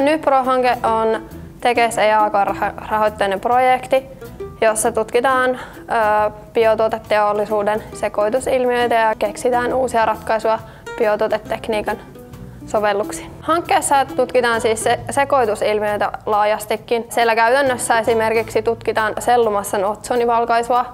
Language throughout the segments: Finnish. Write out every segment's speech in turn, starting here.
NYPRO-hanke on Tekes EAK-rahoitteinen projekti, jossa tutkitaan biotuoteteollisuuden sekoitusilmiöitä ja keksitään uusia ratkaisuja biotuotetekniikan sovelluksiin. Hankkeessa tutkitaan siis sekoitusilmiöitä laajastikin. Siellä käytännössä esimerkiksi tutkitaan sellumassan otsonivalkaisua,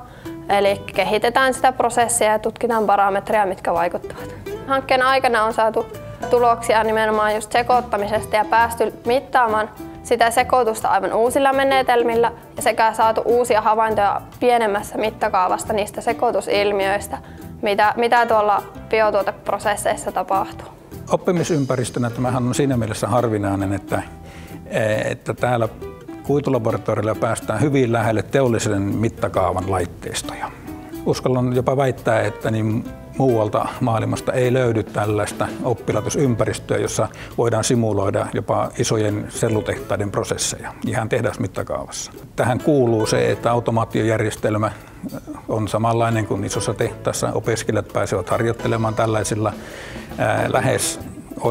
eli kehitetään sitä prosessia ja tutkitaan parametreja, mitkä vaikuttavat. Hankkeen aikana on saatu tuloksia nimenomaan just sekoittamisesta ja päästy mittaamaan sitä sekoitusta aivan uusilla menetelmillä sekä saatu uusia havaintoja pienemmässä mittakaavasta niistä sekoitusilmiöistä, mitä, mitä tuolla biotuoteprosesseissa tapahtuu. Oppimisympäristönä tämähän on siinä mielessä harvinainen, että, että täällä kuitulaboratorilla päästään hyvin lähelle teollisen mittakaavan laitteistoja. Uskallan jopa väittää, että niin muualta maailmasta ei löydy tällaista oppilaitosympäristöä, jossa voidaan simuloida jopa isojen sellutehtaiden prosesseja ihan tehdasmittakaavassa. Tähän kuuluu se, että automaatiojärjestelmä on samanlainen kuin isossa tehtaassa. Opiskelijat pääsevät harjoittelemaan tällaisilla ää, lähes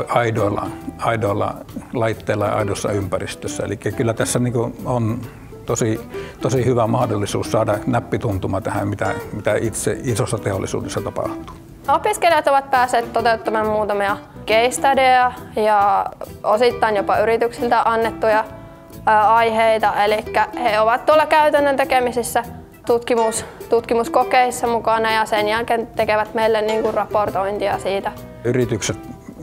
aidoilla, aidoilla laitteilla ja aidossa ympäristössä. Eli kyllä tässä niin on tosi, tosi hyvä mahdollisuus saada näppituntuma tähän, mitä, mitä itse isossa teollisuudessa tapahtuu. Opiskelijat ovat päässeet toteuttamaan muutamia case ja osittain jopa yrityksiltä annettuja aiheita. Eli he ovat tuolla käytännön tekemisissä tutkimus, tutkimuskokeissa mukana ja sen jälkeen tekevät meille niin kuin raportointia siitä. Yritykset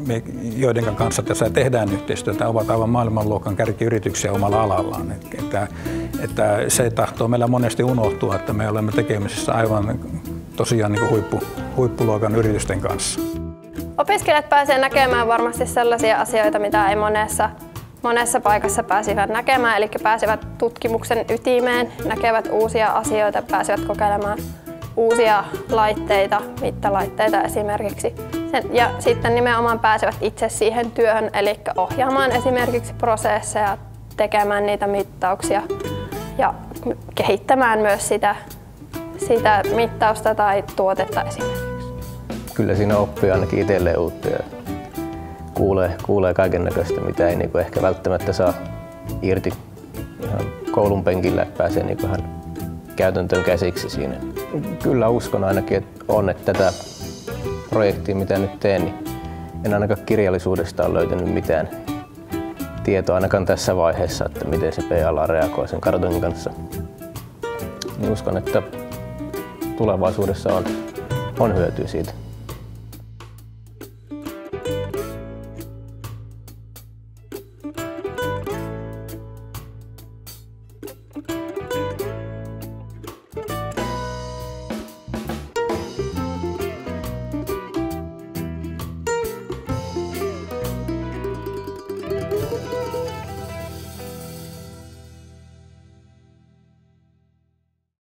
me, joiden kanssa tässä tehdään yhteistyötä, ovat aivan maailmanluokan kärkiyrityksiä omalla alallaan. Että, että se tahtoo meillä monesti unohtua, että me olemme tekemisissä aivan tosiaan niin huippu, huippuluokan yritysten kanssa. Opiskelijat pääsevät näkemään varmasti sellaisia asioita, mitä ei monessa, monessa paikassa pääsivät näkemään, eli pääsevät tutkimuksen ytimeen, näkevät uusia asioita, pääsevät kokeilemaan uusia laitteita, mittalaitteita esimerkiksi. Ja sitten nimenomaan pääsevät itse siihen työhön, eli ohjaamaan esimerkiksi prosesseja, tekemään niitä mittauksia ja kehittämään myös sitä, sitä mittausta tai tuotetta esimerkiksi. Kyllä siinä oppii ainakin itselleen uutta ja kuulee, kuulee kaiken näköistä, mitä ei niinku ehkä välttämättä saa irti ihan koulun penkillä, että pääsee niinku ihan käytäntöön käsiksi siinä. Kyllä uskon ainakin, että on, että tätä projektia, mitä nyt teen, niin en ainakaan kirjallisuudesta ole löytänyt mitään tietoa ainakaan tässä vaiheessa, että miten se PLA reagoi sen kartonin kanssa. Niin uskon, että tulevaisuudessa on, on hyötyä siitä.